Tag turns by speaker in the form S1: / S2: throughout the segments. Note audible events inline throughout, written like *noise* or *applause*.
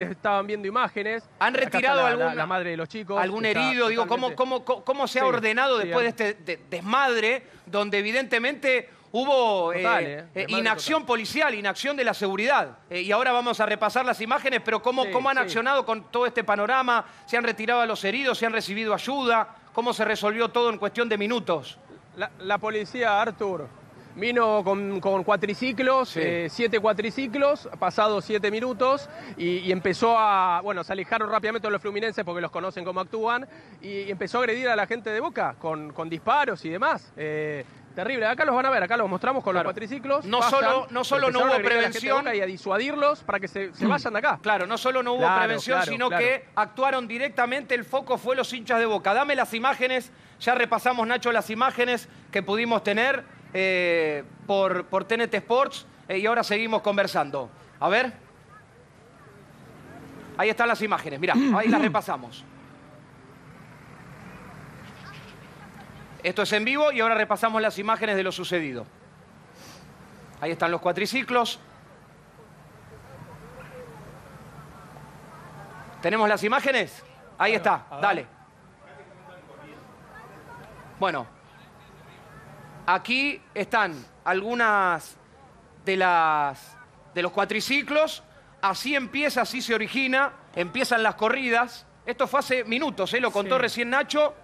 S1: estaban viendo imágenes.
S2: ¿Han retirado
S1: la,
S2: algún-
S1: la- la madre de los chicos?
S2: ¿Algún herido? Digo, ¿cómo, cómo, cómo, se ha
S1: Sí,
S2: ordenado
S1: sí,
S2: después de este de- desmadre donde evidentemente hubo eh,
S1: Total, eh,
S2: eh, inacción
S1: total.
S2: policial, inacción de la seguridad? Eh, y ahora vamos a repasar las imágenes, pero ¿cómo, cómo han accionado con todo este panorama? ¿Se han retirado a los heridos? ¿Se han recibido ayuda? ¿Cómo se resolvió todo en cuestión de minutos?
S1: La, la policía, Arthur, vino con, con cuatriciclos,
S2: Sí.
S1: eh, siete cuatriciclos, pasados siete minutos, y, y empezó a. Bueno, se alejaron rápidamente los fluminenses porque los conocen cómo actúan, y, y empezó a agredir a la gente de Boca con, con disparos y demás. Eh, terrible. Acá los van a ver, acá los mostramos con
S2: Claro.
S1: los cuatriciclos.
S2: No
S1: pasan,
S2: solo- no solo no
S1: a
S2: hubo
S1: a
S2: prevención.
S1: Boca y a disuadirlos para que se, se vayan de acá.
S2: Claro, no solo no hubo
S1: Claro,
S2: prevención,
S1: claro,
S2: sino que actuaron directamente, el foco fue los hinchas de Boca. Dame las imágenes, ya repasamos, Nacho, las imágenes que pudimos tener eh, por, por TNT Sports eh, y ahora seguimos conversando. A ver. Ahí están las imágenes, mira, ahí las repasamos. Esto es en vivo y ahora repasamos las imágenes de lo sucedido. Ahí están los cuatriciclos. ¿Tenemos las imágenes? Ahí está, dale. Bueno, aquí están algunas de las de los cuatriciclos. Así empieza, así se origina, empiezan las corridas. Esto fue hace minutos, ¿eh? lo contó
S3: Sí.
S2: recién Nacho.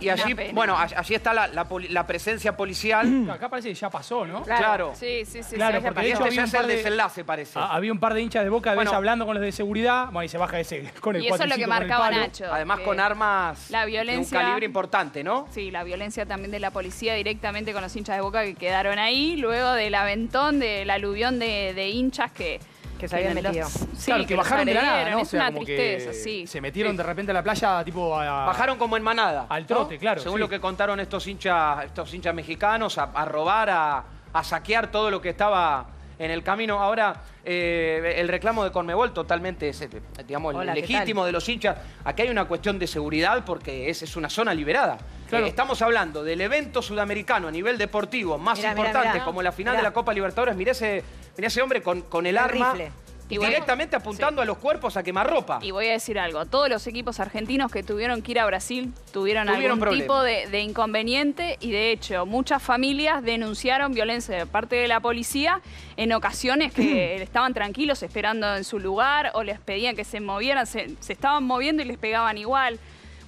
S2: Y allí, bueno, all- allí está la, la poli- la presencia policial.
S3: Acá parece que ya pasó, ¿no?
S2: Claro.
S4: Sí, sí, sí.
S3: Claro,
S4: sí,
S3: porque de hecho
S2: este
S3: había
S2: ya
S3: un
S2: es el
S3: de-
S2: desenlace, parece.
S3: Ah, había un par de hinchas de boca, ves
S2: Bueno.
S3: hablando con los de seguridad. Bueno, y se baja ese *laughs* con el
S4: Y eso es lo que
S3: cuatriciclo con el
S4: marcaba
S3: palo.
S4: Nacho.
S2: Además
S4: que-
S2: con armas
S4: la
S2: de
S4: violencia-
S2: un calibre importante, ¿no?
S4: Sí, la violencia también de la policía directamente con los hinchas de Boca que quedaron ahí, luego del aventón, del aluvión de, de hinchas que...
S5: Que se habían metido.
S4: sí,
S3: claro, que,
S4: los
S3: bajaron de la nada,
S4: agredieron,
S3: ¿no?
S4: Es una
S3: como que
S4: tristeza, sí.
S3: Se metieron
S2: Sí.
S3: de repente a la playa, tipo a...
S2: Bajaron como en manada.
S3: Al trote, claro,
S2: Según
S3: sí.
S2: lo que contaron estos hinchas, estos hinchas mexicanos, a, a robar, a, a saquear todo lo que estaba en el camino. Ahora, eh, el reclamo de Conmebol totalmente es, eh, digamos, el
S5: Hola, ¿qué
S2: legítimo de los hinchas. Aquí hay una cuestión de seguridad porque es, es una zona liberada.
S3: Claro.
S2: Eh, estamos hablando del evento sudamericano a nivel deportivo más
S5: Mirá,
S2: importante
S5: mirá.
S2: como la final de la Copa Libertadores. Mirá ese, ese hombre con, con el,
S5: El
S2: arma
S5: rifle.
S4: Y
S2: directamente apuntando a los cuerpos a quemarropa.
S4: Y voy a decir algo, todos los equipos argentinos que tuvieron que ir a Brasil tuvieron,
S2: Tuvieron
S4: algún tipo de, de inconveniente y de hecho muchas familias denunciaron violencia de parte de la policía en ocasiones que *clears throat* estaban tranquilos esperando en su lugar o les pedían que se movieran, se, se estaban moviendo y les pegaban igual.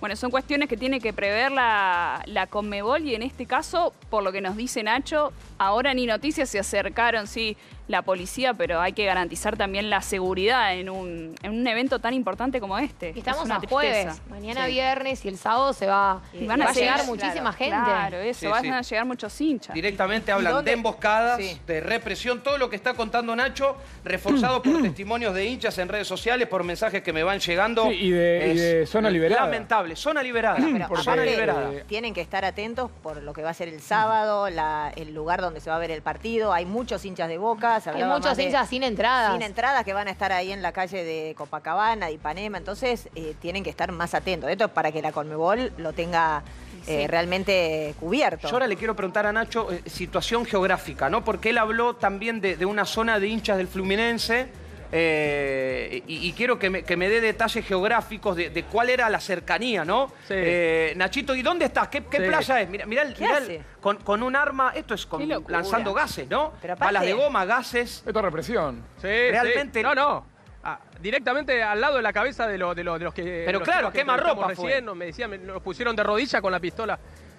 S4: Bueno, son cuestiones que tiene que prever la, la Conmebol y en este caso, por lo que nos dice Nacho, ahora ni noticias se acercaron, sí, la policía, pero hay que garantizar también la seguridad en un, en un evento tan importante como este.
S5: Y estamos
S4: Es
S5: a jueves, mañana
S4: Sí.
S5: viernes y el sábado se va,
S4: Y van
S5: va a llegar muchísima gente.
S4: Claro, eso,
S2: Sí,
S4: van
S2: sí.
S4: a llegar muchos hinchas.
S2: Directamente hablan
S5: dónde?
S2: de emboscadas,
S5: Sí.
S2: de represión, todo lo que está contando Nacho, reforzado por *clears throat* testimonios de hinchas en redes sociales, por mensajes que me van llegando.
S6: Sí, y de- y de zona liberada.
S2: Lamentable, zona liberada.
S5: Pero
S2: zona liberada.
S6: eh,
S5: tienen que estar atentos por lo que va a ser el sábado, la- el lugar donde se va a ver el partido. Hay muchos hinchas de Boca.
S7: Hay muchos hinchas sin entradas.
S5: Sin entradas que van a estar ahí en la calle de Copacabana, de Ipanema. Entonces, eh, tienen que estar más atentos. Esto es para que la Conmebol lo tenga eh,
S4: Sí.
S5: realmente cubierto.
S2: Yo ahora le quiero preguntar a Nacho eh, situación geográfica, ¿no? Porque él habló también de, de una zona de hinchas del Fluminense. Eh, y, y quiero que me, que me dé detalles geográficos de, de cuál era la cercanía, ¿no?
S1: Sí.
S2: Eh, Nachito, ¿y dónde estás? ¿Qué, qué
S1: Sí.
S2: playa es? Mira, mirá el-
S5: ¿Qué
S2: mirá el- con, con un arma, esto es con, lanzando gases, ¿no?
S5: Aparte-
S2: Balas de goma, gases.
S6: Esto es represión.
S1: Sí,
S2: Realmente-
S1: sí. No, no. Ah, directamente al lado de la cabeza de, lo- de, lo- de los que. de
S2: Pero
S1: los
S2: claro, quema ropa fue.
S1: Nos- me decían, me- nos pusieron de rodilla con la pistola.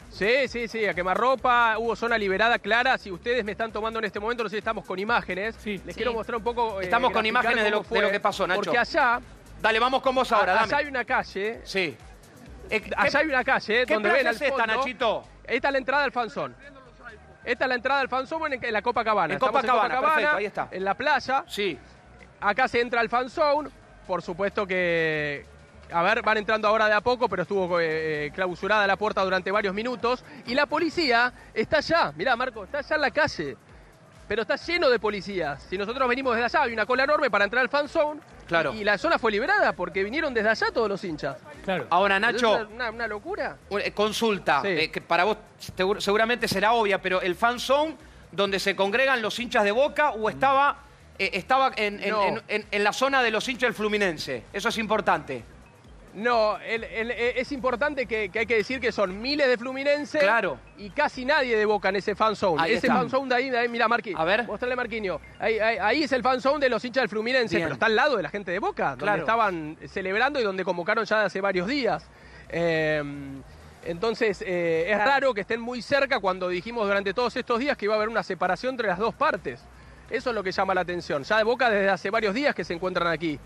S1: Sí, sí, sí, a quemarropa, hubo zona liberada clara. Si ustedes me están tomando en este momento, no sé si estamos con imágenes.
S3: Sí.
S1: Les
S4: Sí.
S1: quiero mostrar un poco. eh,
S2: Estamos con imágenes de lo- de lo que pasó, Nacho.
S1: Porque allá,
S2: Dale, vamos con vos ahora,
S1: allá
S2: dame.
S1: hay una calle.
S2: Sí. Eh, ¿qué-
S1: Allá hay una calle
S2: ¿Qué
S1: donde ven al
S2: es esta,
S1: fondo-
S2: Nachito?
S1: Esta es la entrada al Fanzón. Esta es la entrada al Fanzón en, en la Copacabana.
S2: En Copacabana, perfecto, ahí está.
S1: En la playa.
S2: Sí.
S1: Acá se entra al fan zone. Por supuesto que. A ver, van entrando ahora de a poco, pero estuvo eh, eh, clausurada la puerta durante varios minutos. Y la policía está allá. Mirá, Marco, está allá en la calle. Pero está lleno de policías. Si nosotros venimos desde allá, hay una cola enorme para entrar al fan zone.
S2: Claro.
S1: Y la zona fue liberada porque vinieron desde allá todos los hinchas.
S3: Claro.
S2: Ahora,
S1: ¿Es
S2: Nacho,
S1: una, una- una locura?
S2: eh, consulta,
S1: Sí.
S2: eh, que para vos seguramente será obvia, pero el fan zone donde se congregan los hinchas de Boca o estaba eh, estaba en, en-
S1: No.
S2: en- en- en la zona de los hinchas del Fluminense. Eso es importante.
S1: No, el- el- eh, es importante que, que hay que decir que son miles de Fluminense
S2: Claro.
S1: y casi nadie de Boca en ese fan zone.
S2: Ahí
S1: ese
S2: está.
S1: fan zone de ahí, de ahí, mira.
S2: A ver.
S1: Mostrale Marquiño. Ahí, ahí- ahí es el fan zone de los hinchas del Fluminense,
S2: Bien.
S1: pero está al lado de la gente de Boca,
S2: Claro.
S1: donde estaban celebrando y donde convocaron ya hace varios días. Eh, entonces, eh, es raro que estén muy cerca cuando dijimos durante todos estos días que iba a haber una separación entre las dos partes. Eso es lo que llama la atención. Ya de Boca desde hace varios días que se encuentran aquí.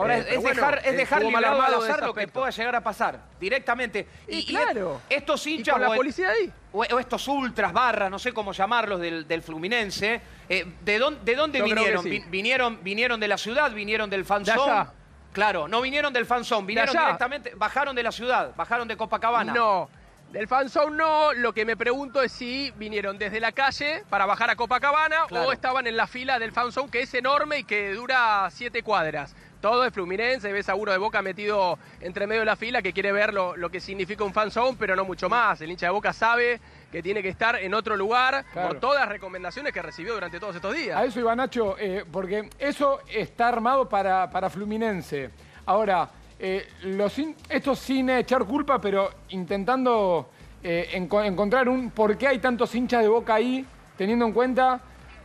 S2: Ahora
S1: Eh,
S2: es, es
S1: bueno,
S2: dejar, es dejar
S1: estuvo mal
S2: librado al azar lo que pueda llegar a pasar directamente.
S1: Y claro.
S2: estos
S1: Y
S2: hinchas
S1: con la policía ahí.
S2: o, o estos ultras, barras, no sé cómo llamarlos, del, del Fluminense, eh, ¿de, dónde, de vinieron?
S1: sí.
S2: Vinieron? ¿Vinieron de la ciudad? ¿Vinieron del
S1: allá.
S2: Claro, no vinieron del fanzone, vinieron directamente, bajaron de la ciudad, bajaron de Copacabana.
S1: No, del fanzone no. Lo que me pregunto es si vinieron desde la calle para bajar a Copacabana
S2: Claro.
S1: o estaban en la fila del fanzone que es enorme y que dura siete cuadras. Todo es Fluminense, ves a uno de Boca metido entre medio de la fila que quiere ver lo, lo que significa un fanzone, pero no mucho más. El hincha de Boca sabe que tiene que estar en otro lugar
S6: Claro.
S1: por todas las recomendaciones que recibió durante todos estos días.
S6: A eso iba Nacho, eh, porque eso está armado para, para Fluminense. Ahora, eh, los esto sin echar culpa, pero intentando eh, enco- encontrar un por qué hay tantos hinchas de boca ahí, teniendo en cuenta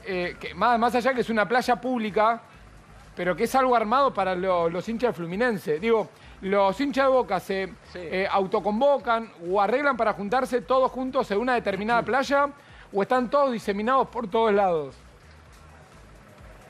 S6: que más, más allá que es una playa pública, pero que es algo armado para lo- los hinchas de Fluminense. Digo, los hinchas de Boca se
S1: Sí.
S6: eh, autoconvocan o arreglan para juntarse todos juntos en una determinada playa o están todos diseminados por todos lados.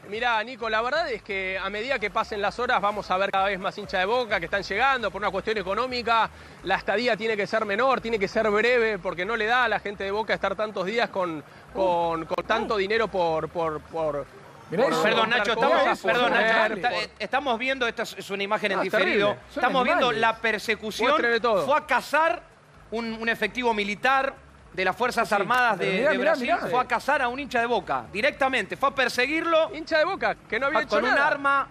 S1: Mirá, Nico, la verdad es que a medida que pasen las horas vamos a ver cada vez más hinchas de boca que están llegando por una cuestión económica. La estadía tiene que ser menor, tiene que ser breve, porque no le da a la gente de boca estar tantos días con, con, con tanto dinero por. por
S6: eso.
S2: Perdón, Nacho, estamos, perdón, Nacho, viendo, esta es una imagen en diferido, estamos viendo la persecución, fue a cazar un, un efectivo militar de las Fuerzas Armadas de,
S6: mirá,
S2: Brasil,
S6: mirá.
S2: fue a cazar a un hincha de Boca, directamente, fue a perseguirlo
S1: Hincha de boca, que no había hecho
S2: con un
S1: nada.
S2: arma,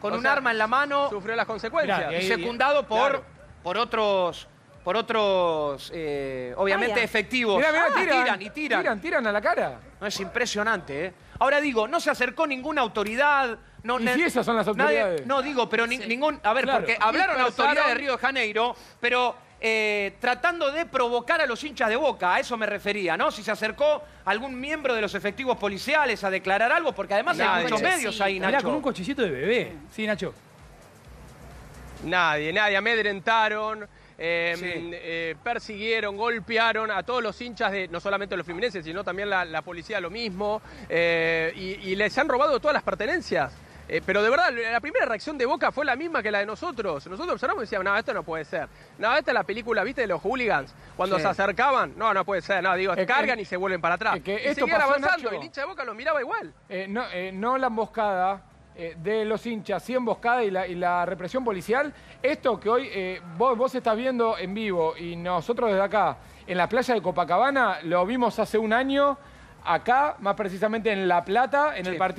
S2: con
S1: O
S2: un
S1: sea,
S2: arma en la mano,
S1: Sufrió las consecuencias.
S3: Y
S2: y
S3: ahí-
S2: secundado por,
S1: claro.
S2: por otros, por otros, eh, obviamente,
S5: Vaya.
S2: efectivos.
S6: Mirá, mirá,
S2: Ah,
S6: tiran,
S2: tiran y tiran.
S6: Tiran, tiran a la cara.
S2: No, es impresionante, ¿eh? Ahora digo, no se acercó ninguna autoridad. No,
S6: ¿Y si esas son las
S2: nadie-
S6: autoridades?
S2: no, digo, pero ni- ningún. A ver,
S6: Claro.
S2: porque hablaron
S1: Dispersaron-
S2: autoridades de Río de Janeiro, pero eh, tratando de provocar a los hinchas de boca, a eso me refería, ¿no? Si se acercó algún miembro de los efectivos policiales a declarar algo, porque además hay
S1: Nadie.
S2: muchos medios ahí,
S3: Mirá,
S2: Nacho.
S3: con un cochecito de bebé. Sí, Nacho.
S1: Nadie, nadie. Amedrentaron, eh,
S2: Sí.
S1: eh, persiguieron, golpearon a todos los hinchas de, no solamente los fluminenses, sino también la, la policía lo mismo. eh, y, y les han robado todas las pertenencias. Eh, pero de verdad, la primera reacción de Boca fue la misma que la de nosotros. Nosotros observamos y decíamos, no, esto no puede ser. No, esta es la película, ¿viste? De los hooligans. Cuando
S2: Sí.
S1: se acercaban, no, no puede ser. No, digo,
S6: Es que-
S1: cargan y se vuelven para atrás.
S6: es que
S1: y
S6: esto
S1: seguían
S6: pasó,
S1: avanzando.
S6: Nacho.
S1: y el hincha de Boca lo miraba igual.
S6: Eh, no, eh, no la emboscada eh, de los hinchas, sí emboscada y la, y la represión policial. Esto que hoy eh, vos, vos estás viendo en vivo y nosotros desde acá, en la playa de Copacabana, lo vimos hace un año, acá, más precisamente en La Plata, en el partido.